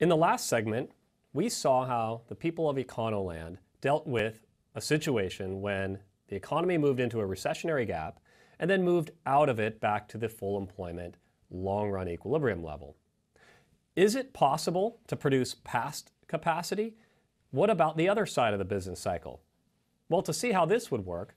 In the last segment, we saw how the people of Econoland dealt with a situation when the economy moved into a recessionary gap and then moved out of it back to the full employment long run equilibrium level. Is it possible to produce past capacity? What about the other side of the business cycle? Well, to see how this would work,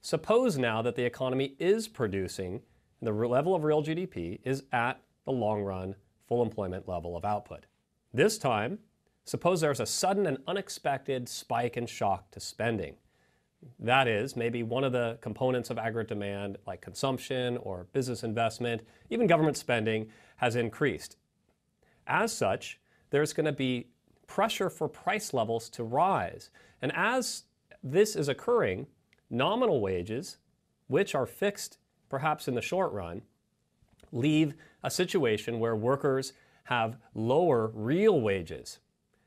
suppose now that the economy is producing, the level of real GDP is at the long run full employment level of output. This time, suppose there's a sudden and unexpected spike and shock to spending. That is, maybe one of the components of aggregate demand, like consumption or business investment, even government spending, has increased. As such, there's going to be pressure for price levels to rise. And as this is occurring, nominal wages, which are fixed perhaps in the short run, leave a situation where workers have lower real wages.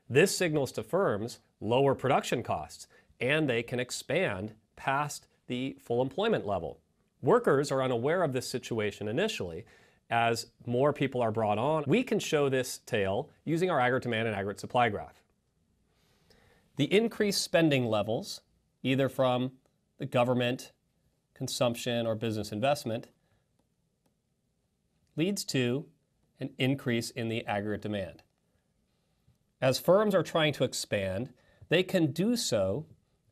This signals to firms lower production costs and they can expand past the full employment level. Workers are unaware of this situation initially. As more people are brought on, we can show this tale using our aggregate demand and aggregate supply graph. The increased spending levels, either from the government, consumption, or business investment, leads to an increase in the aggregate demand. As firms are trying to expand, they can do so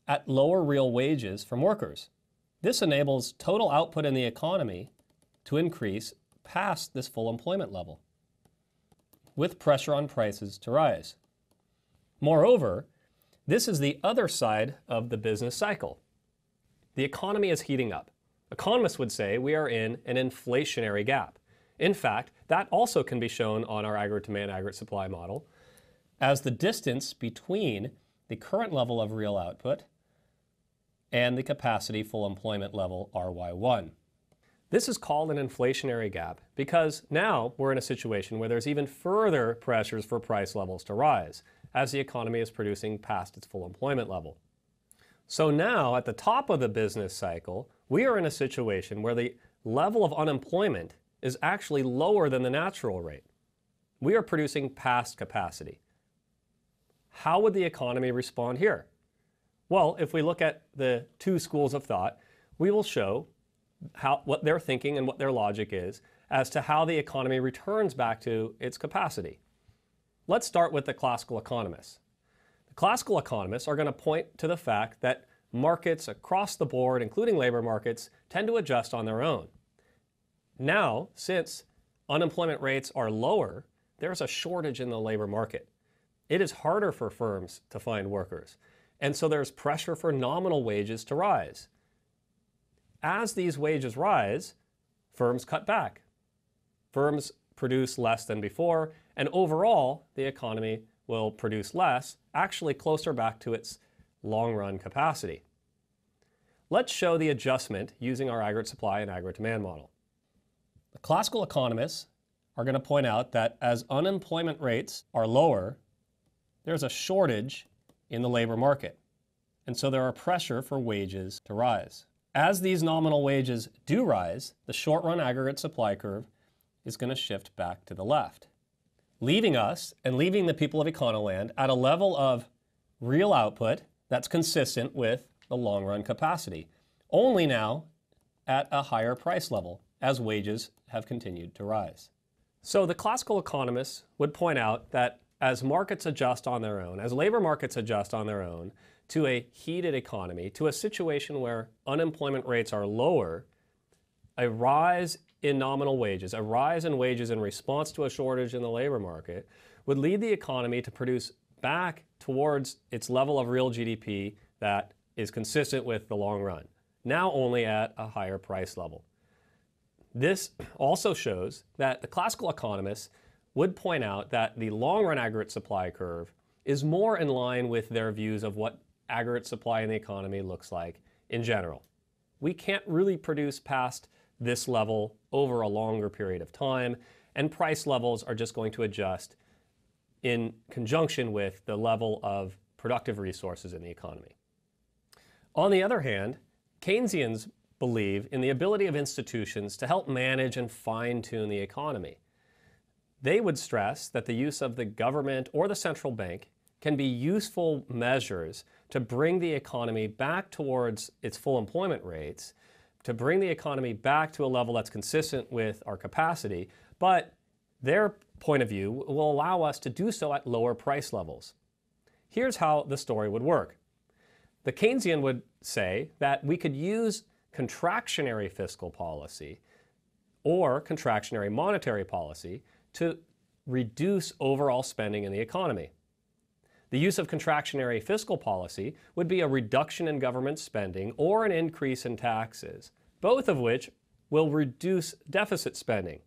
at lower real wages from workers. This enables total output in the economy to increase past this full employment level, with pressure on prices to rise. Moreover, this is the other side of the business cycle. The economy is heating up. Economists would say we are in an inflationary gap. In fact, that also can be shown on our aggregate demand aggregate supply model as the distance between the current level of real output and the capacity full employment level RY1. This is called an inflationary gap because now we're in a situation where there's even further pressures for price levels to rise as the economy is producing past its full employment level. So now at the top of the business cycle, we are in a situation where the level of unemployment is actually lower than the natural rate. We are producing past capacity. How would the economy respond here? Well, if we look at the two schools of thought, we will show how, what their thinking and what their logic is as to how the economy returns back to its capacity. Let's start with the classical economists. The classical economists are going to point to the fact that markets across the board, including labor markets, tend to adjust on their own. Now, since unemployment rates are lower, there's a shortage in the labor market. It is harder for firms to find workers. And so there's pressure for nominal wages to rise. As these wages rise, firms cut back. Firms produce less than before, and overall, the economy will produce less, actually closer back to its long run capacity. Let's show the adjustment using our aggregate supply and aggregate demand model. The classical economists are going to point out that as unemployment rates are lower, there's a shortage in the labor market. And so there are pressure for wages to rise. As these nominal wages do rise, the short run aggregate supply curve is going to shift back to the left, leaving us and leaving the people of Econoland at a level of real output that's consistent with the long run capacity, only now at a higher price level as wages have continued to rise. So the classical economists would point out that as markets adjust on their own, as labor markets adjust on their own to a heated economy, to a situation where unemployment rates are lower, a rise in nominal wages, a rise in wages in response to a shortage in the labor market would lead the economy to produce back towards its level of real GDP that is consistent with the long run, now only at a higher price level. This also shows that the classical economists would point out that the long run aggregate supply curve is more in line with their views of what aggregate supply in the economy looks like in general. We can't really produce past this level over a longer period of time, and price levels are just going to adjust in conjunction with the level of productive resources in the economy. On the other hand, Keynesians believe in the ability of institutions to help manage and fine tune the economy. They would stress that the use of the government or the central bank can be useful measures to bring the economy back towards its full employment rates, to bring the economy back to a level that's consistent with our capacity, but their point of view will allow us to do so at lower price levels. Here's how the story would work. The Keynesian would say that we could use contractionary fiscal policy or contractionary monetary policy to reduce overall spending in the economy. The use of contractionary fiscal policy would be a reduction in government spending or an increase in taxes, both of which will reduce deficit spending.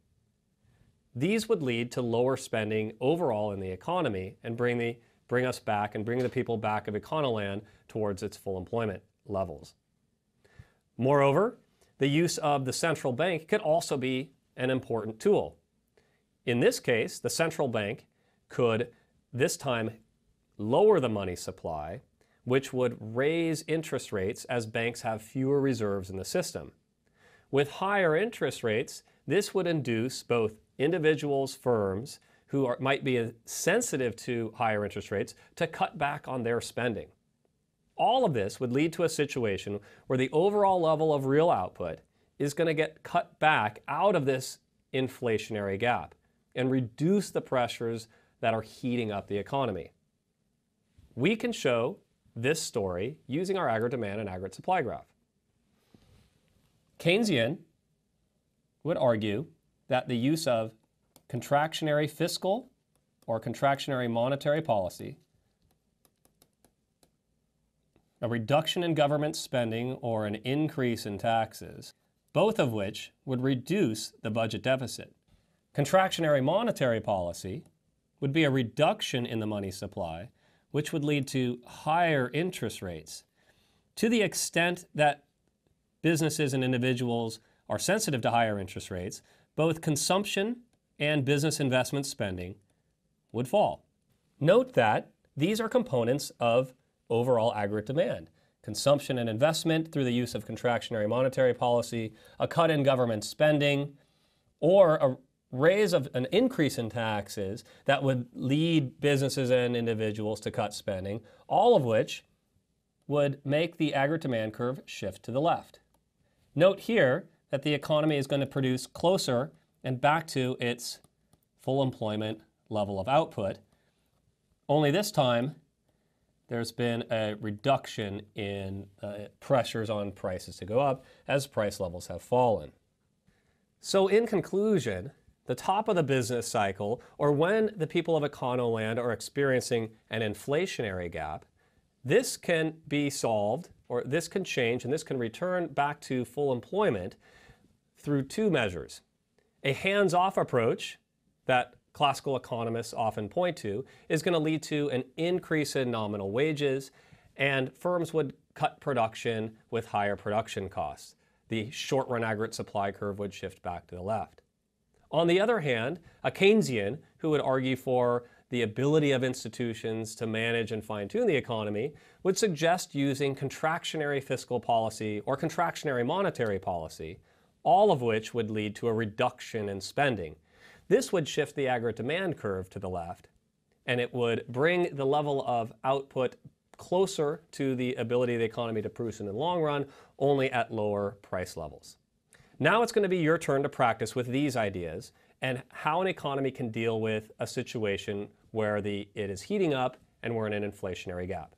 These would lead to lower spending overall in the economy and bring, the, bring us back and bring the people back of Econoland towards its full employment levels. Moreover, the use of the central bank could also be an important tool. In this case, the central bank could this time lower the money supply, which would raise interest rates as banks have fewer reserves in the system. With higher interest rates, this would induce both individuals, firms who are, might be sensitive to higher interest rates to cut back on their spending. All of this would lead to a situation where the overall level of real output is going to get cut back out of this inflationary gap and reduce the pressures that are heating up the economy. We can show this story using our aggregate demand and aggregate supply graph. Keynesian would argue that the use of contractionary fiscal or contractionary monetary policy, a reduction in government spending or an increase in taxes, both of which would reduce the budget deficit. Contractionary monetary policy would be a reduction in the money supply, which would lead to higher interest rates. To the extent that businesses and individuals are sensitive to higher interest rates, both consumption and business investment spending would fall. Note that these are components of overall aggregate demand. Consumption and investment through the use of contractionary monetary policy, a cut in government spending, or a raise of an increase in taxes that would lead businesses and individuals to cut spending, all of which would make the aggregate demand curve shift to the left. Note here that the economy is going to produce closer and back to its full employment level of output. Only this time, there's been a reduction in uh, pressures on prices to go up as price levels have fallen. So in conclusion, the top of the business cycle, or when the people of Econoland are experiencing an inflationary gap, this can be solved, or this can change, and this can return back to full employment through two measures. A hands-off approach that classical economists often point to is going to lead to an increase in nominal wages, and firms would cut production with higher production costs. The short-run aggregate supply curve would shift back to the left. On the other hand, a Keynesian who would argue for the ability of institutions to manage and fine tune the economy would suggest using contractionary fiscal policy or contractionary monetary policy, all of which would lead to a reduction in spending. This would shift the aggregate demand curve to the left, and it would bring the level of output closer to the ability of the economy to produce in the long run, only at lower price levels. Now it's going to be your turn to practice with these ideas and how an economy can deal with a situation where the, it is heating up and we're in an inflationary gap.